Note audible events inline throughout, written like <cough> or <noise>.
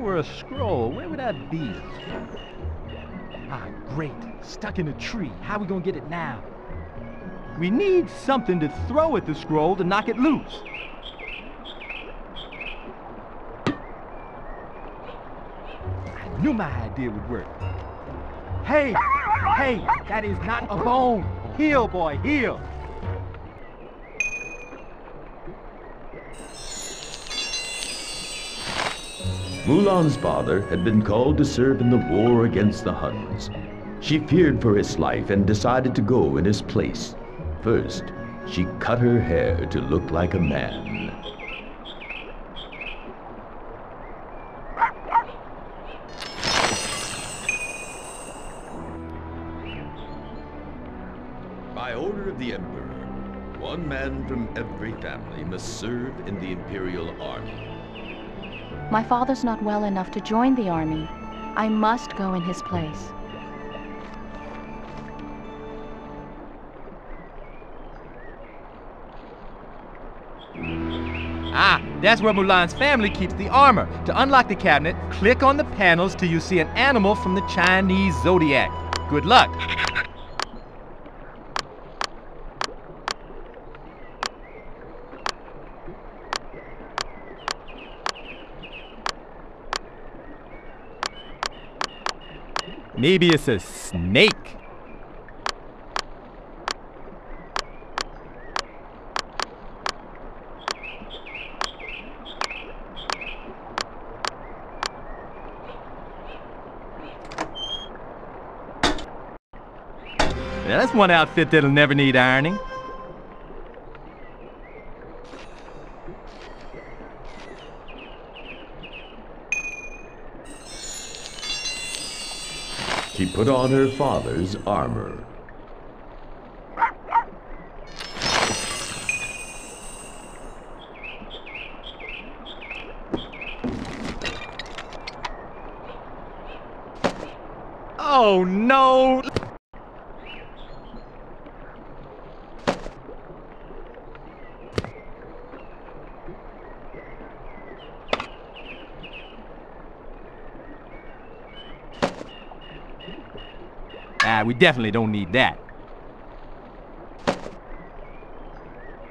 were a scroll, where would that be? Ah, great. Stuck in a tree. How we gonna get it now? We need something to throw at the scroll to knock it loose. I knew my idea would work. Hey, hey, that is not a bone. Heel, boy, heel. Mulan's father had been called to serve in the war against the Huns. She feared for his life and decided to go in his place. First, she cut her hair to look like a man. By order of the Emperor, one man from every family must serve in the Imperial Army. My father's not well enough to join the army. I must go in his place. Ah, that's where Mulan's family keeps the armor. To unlock the cabinet, click on the panels till you see an animal from the Chinese zodiac. Good luck. Maybe it's a snake. That's one outfit that'll never need ironing. She put on her father's armor. Oh no! We definitely don't need that.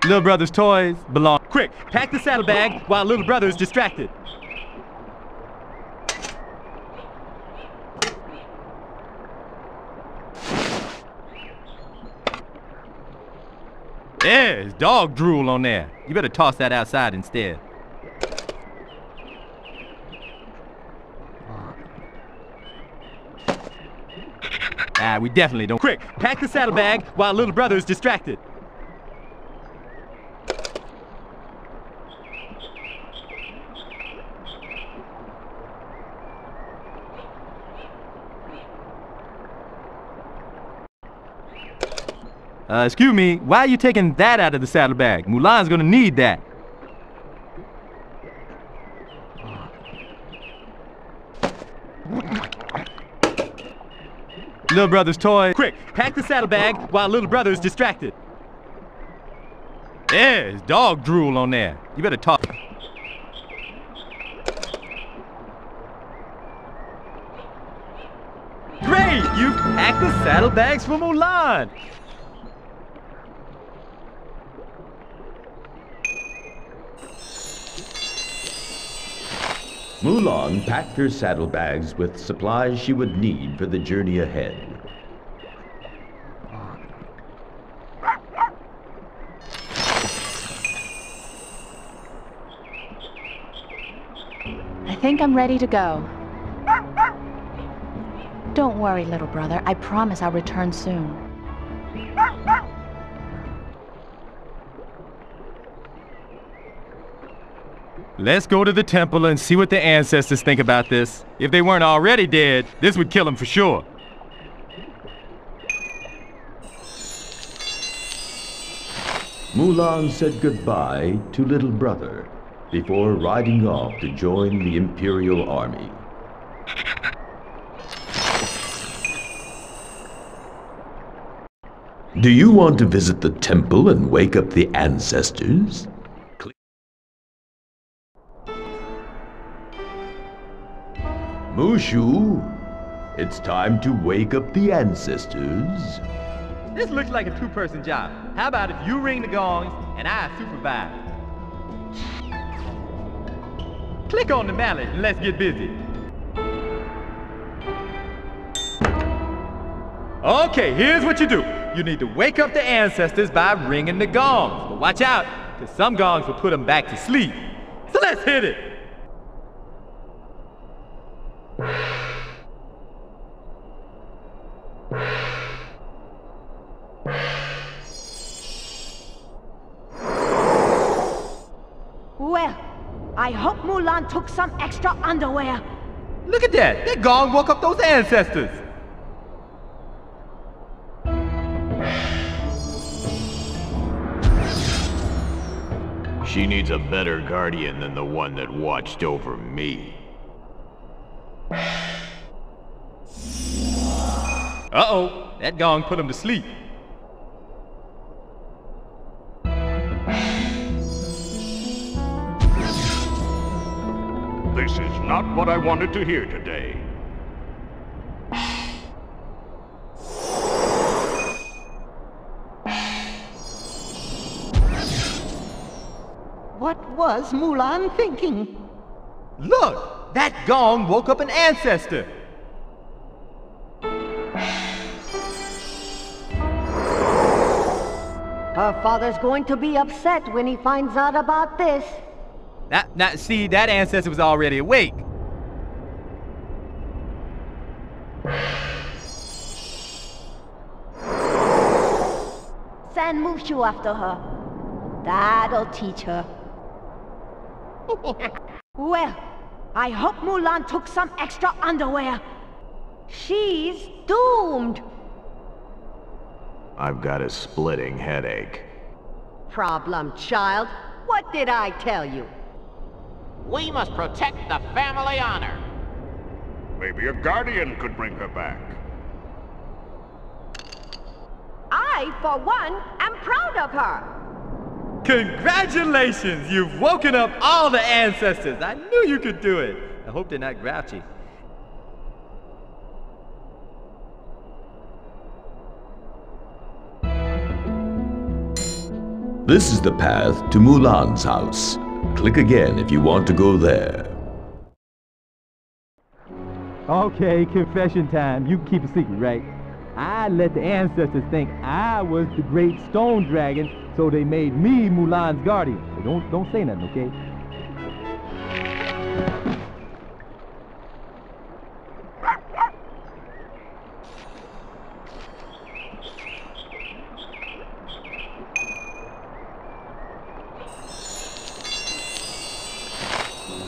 Little brother's toys belong. Quick, pack the saddlebag while little brother's distracted. There's dog drool on there. You better toss that outside instead. Ah, we definitely don't. Quick, pack the saddlebag while little brother's distracted. Uh, excuse me, why are you taking that out of the saddlebag? Mulan's gonna need that. Little brother's toy. Quick, pack the saddlebag while little brother's distracted. There's dog drool on there. You better talk. Great! You've packed the saddlebags for Mulan! Mulan packed her saddlebags with supplies she would need for the journey ahead. I think I'm ready to go. Don't worry, little brother. I promise I'll return soon. Let's go to the temple and see what the ancestors think about this. If they weren't already dead, this would kill them for sure. Mulan said goodbye to little brother before riding off to join the Imperial Army. Do you want to visit the temple and wake up the ancestors? Mushu, it's time to wake up the ancestors. This looks like a two-person job. How about if you ring the gongs and I supervise? Click on the mallet and let's get busy. Okay, here's what you do. You need to wake up the ancestors by ringing the gongs. But watch out, because some gongs will put them back to sleep. So let's hit it. Well, I hope Mulan took some extra underwear. Look at that. That gong woke up those ancestors. She needs a better guardian than the one that watched over me. Uh-oh. That gong put him to sleep. This is not what I wanted to hear today. What was Mulan thinking? Look, that gong woke up an ancestor. Her father's going to be upset when he finds out about this. Now, now, see, that ancestor was already awake. Send Mushu after her. That'll teach her. <laughs> well, I hope Mulan took some extra underwear. She's doomed. I've got a splitting headache. Problem, child. What did I tell you? We must protect the family honor. Maybe a guardian could bring her back. I, for one, am proud of her. Congratulations! You've woken up all the ancestors. I knew you could do it. I hope they're not grouchy. This is the path to Mulan's house. Click again if you want to go there. Okay, confession time. You can keep a secret, right? I let the ancestors think I was the great stone dragon, so they made me Mulan's guardian. Don't don't say nothing, okay?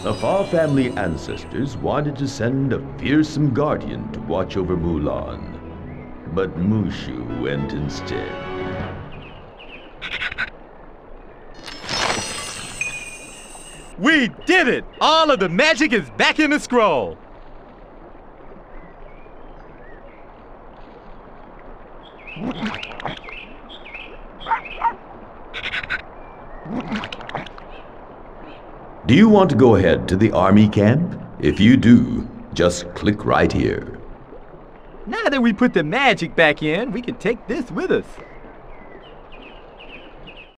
The Fa family ancestors wanted to send a fearsome guardian to watch over Mulan. But Mushu went instead. We did it! All of the magic is back in the scroll. Do you want to go ahead to the army camp? If you do, just click right here. Now that we put the magic back in, we can take this with us.